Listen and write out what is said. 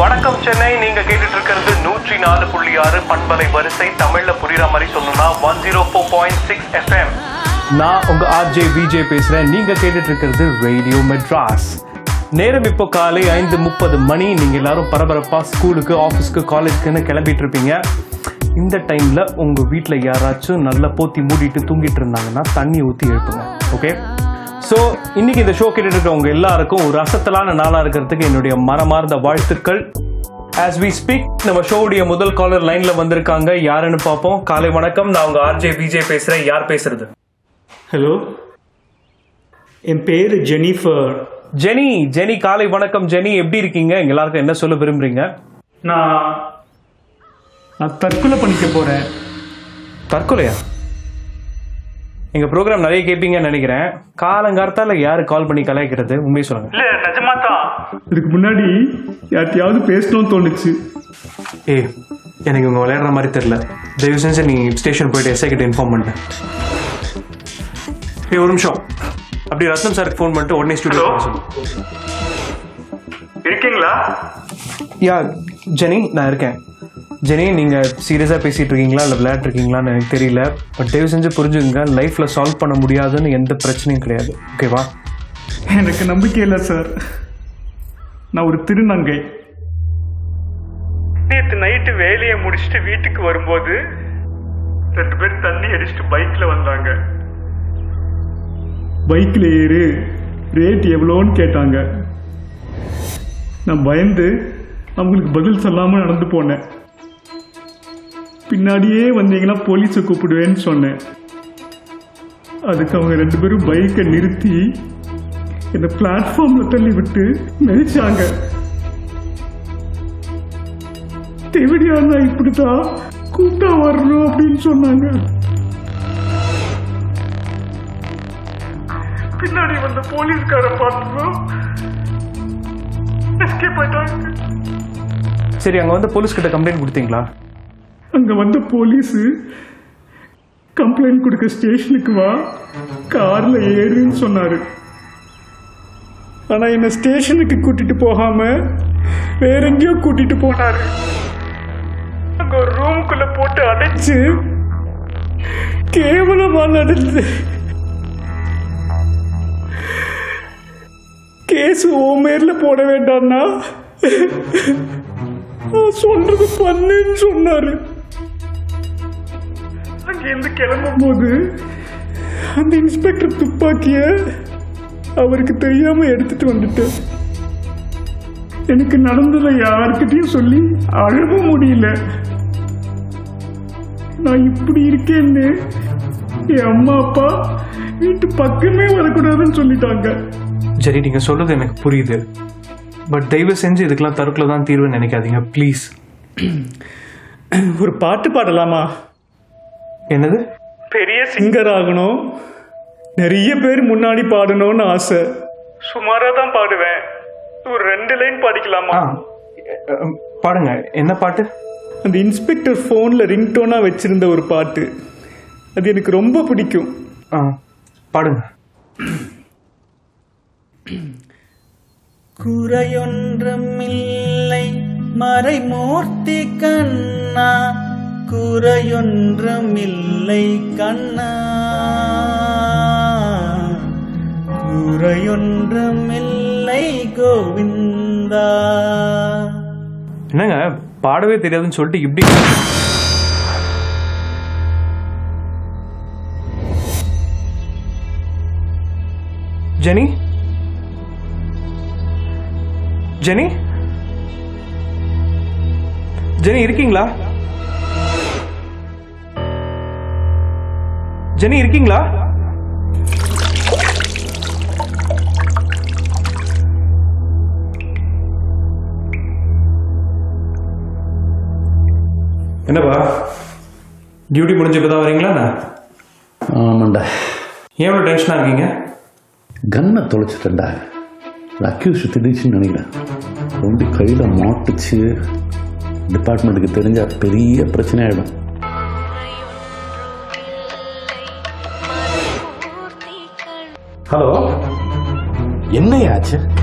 வணக்கம் சென்னை. நீங்க கேட்டுட்டு இருக்கிறது நூற்றி நாலு புள்ளி ஆறு பண்பலை வரிசை. தமிழ்ல புரியுற மாதிரி சொல்லணும்னா one zero four point six FM நான் உங்க ஆர்ஜே விஜே பேசுறேன். நீங்க கேட்டுட்டு இருக்கிறது ரேடியோ மெட்ராஸ் நேரம் இப்போ காலை ஐந்து முப்பது மணி. நீங்க எல்லாரும் பரபரப்பா ஸ்கூலுக்கு ஆஃபீஸ்க்கு காலேஜ்க்குன்னு கிளம்பிட்டு இருப்பீங்க இந்த டைம்ல உங்க வீட்ல யாராச்சும் நல்லா போத்தி மூடிட்டு தூங்கிட்டு இருந்தாங்கன்னா தண்ணி ஊத்தி எழுப்புங்க. ஓகே ஸோ இன்னைக்கு இந்த ஷோ கேட்டுட்டு இருக்கவங்க எல்லாருக்கும் ஒரு அசத்தலான நாளா இருக்கிறதுக்கு என்னுடைய மனமார்ந்த வாழ்த்துக்கள். ஆஸ் வி ஸ்பீக் நம்ம ஷோவுடைய முதல் காலர் லைன்ல வந்திருக்காங்க. யாருன்னு பார்ப்போம். காலை வணக்கம். நான் உங்க ஆர்ஜே விஜய் பேசுறேன். யார் பேசுறது? ஹலோ என் பேர் ஜெனிஃபர். ஜெனி ஜெனி காலை வணக்கம் ஜெனி. எப்படி இருக்கீங்க? எங்க எல்லாருக்கும் என்ன சொல்ல விரும்புறீங்க? நான் நான் தற்கொலை பண்ணிக்க போகிறேன் தற்கொலையா? எங்க ப்ரோக்ராம் நிறைய கேட்பீங்கன்னு நினைக்கிறேன். காலங்காலத்தால யாரு கால் பண்ணி கலாய்க்கிறது? உண்மையை சொல்லுங்க. இல்லை நிஜமா தான் இதுக்கு முன்னாடி யார்ட்டையாவது பேசணும்னு தோணுச்சு. ஏய் எனக்கு இவங்க விளையாடுற மாதிரி தெரியல. தயவு செஞ்சு நீ ஸ்டேஷன் போயிட்டு எஸ்ஐ கிட்ட இன்ஃபார்ம் பண்ணு ஏய் ஒரு நிமிஷம். அப்படி ரத்னம் சாருக்கு ஃபோன் பண்ணிட்டு உடனே ஸ்டுடியோ இருக்கீங்களா? யா ஜெனி நான் இருக்கேன். ஜெனி நீங்கள் சீரியஸாக பேசிகிட்டு இருக்கீங்களா? இல்லை விளையாட்டுருக்கீங்களான்னு எனக்கு தெரியல. பட் தயவு செஞ்சு புரிஞ்சுங்க லைஃப்பில் சால்வ் பண்ண முடியாதுன்னு எந்த பிரச்சனையும் கிடையாது. ஓகேவா எனக்கு நம்பிக்கை இல்லை சார் நான் ஒரு திருநங்கை. நேற்று நைட்டு வேலையை முடிச்சுட்டு வீட்டுக்கு வரும்போது ரெண்டு பேர் தண்ணி அடிச்சுட்டு பைக்கில் வந்தாங்க. பைக்கில் ஏறு ரேட் எவ்வளோன்னு கேட்டாங்க. நான் பயந்து அவங்களுக்கு பதில் சொல்லாமல் நடந்து போனேன். பின்னாடியே வந்தீங்கன்னா போலீஸை கூப்பிடுவேன்னு சொன்னேன். அதுக்கு அவங்க ரெண்டு பேரும் பைக்கை நிறுத்தி இந்த பிளாட்ஃபார்ம்ல தள்ளி விட்டு மிதிச்சாங்க தேவடியானா இப்படித்தான் கூப்பிட்டா வரணும் அப்படின்னு சொன்னாங்க. பின்னாடி வந்த போலீஸ்கார பார்த்ததும் எஸ்கேப் ஆயிட்டாங்க. சரி அங்க வந்து போலீஸ் கிட்ட கம்ப்ளைண்ட் கொடுத்தீங்களா? அங்க வந்த போலீஸ் கம்ப்ளைண்ட் கொடுக்க ஸ்டேஷனுக்கு வா. கார்ல ஏறுன்னு சொன்னாரு. ஆனா என்ன ஸ்டேஷனுக்கு கூட்டிட்டு போகாம வேற எங்கேயோ கூட்டிட்டு போனாரு. அங்க ஒரு ரூமுக்குள்ளே போட்டு அடைச்சு கேவலமாக நடந்தது கேஸ் ஓமேரில் போட வேண்டாம்னா சொல்றது பண்ணுன்னு சொன்னாரு. அங்கிருந்து கிளம்பும் போது அந்த இன்ஸ்பெக்டர் துப்பாக்கிய அவருக்கு தெரியாம எடுத்துட்டு வந்துட்டேன் எனக்கு நடந்ததை யாருக்கிட்டையும் சொல்லி அழவும் முடியல. நான் இப்படி இருக்கேன்னு என் அம்மா அப்பா வீட்டு பக்கமே வரக்கூடாதுன்னு சொல்லிட்டாங்க. சரி நீங்க சொல்றது எனக்கு புரியுது. பட் தயவு செஞ்சு இதுக்கெல்லாம் தற்கொலை தான் தீர்வுன்னு நினைக்காதீங்க ப்ளீஸ் ஒரு பாட்டு பாடலாமா? என்னது? பெரிய சிங்கர் ஆகணும் நிறைய பேர் முன்னாடி பாடணும்னு ஆசை. சுமாராக தான் பாடுவேன். ஒரு ரெண்டு லைன் பாடிக்கலாமா? பாடுங்க. என்ன பாட்டு? அந்த இன்ஸ்பெக்டர் ஃபோனில் ரிங்டோனாக வச்சிருந்த ஒரு பாட்டு. அது எனக்கு ரொம்ப பிடிக்கும். ஆ பாடுங்க. குறையொன்றுமில்லை மறைமூர்த்தி கண்ணா குறையொன்றுமில்லை கண்ணா. குறையொன்றமில்லை கோவிந்தா. என்னங்க பாடவே தெரியாதுன்னு சொல்லிட்டு இப்படி ஜெனி? ஜெனி? ஜெனி இருக்கீங்களா? ஜெனி இருக்கீங்களா? என்னப்பா? டியூட்டி முடிஞ்ச இப்பதான் வரீங்களா என்ன? ஆமாண்டா. ஏன் இவ்வளோ டென்ஷனாக இருக்கீங்க? கன்னை தொலைச்சிட்டேன்டா. அக்யூஸ் திடீச்சுன்னு நினைக்கிறேன். ரொம்ப கையில் மாட்டுச்சு. டிபார்ட்மெண்ட்டுக்கு தெரிஞ்சா பெரிய பிரச்சனை ஆகிடும் ஹலோ. என்னையாச்சு?